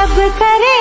सब करे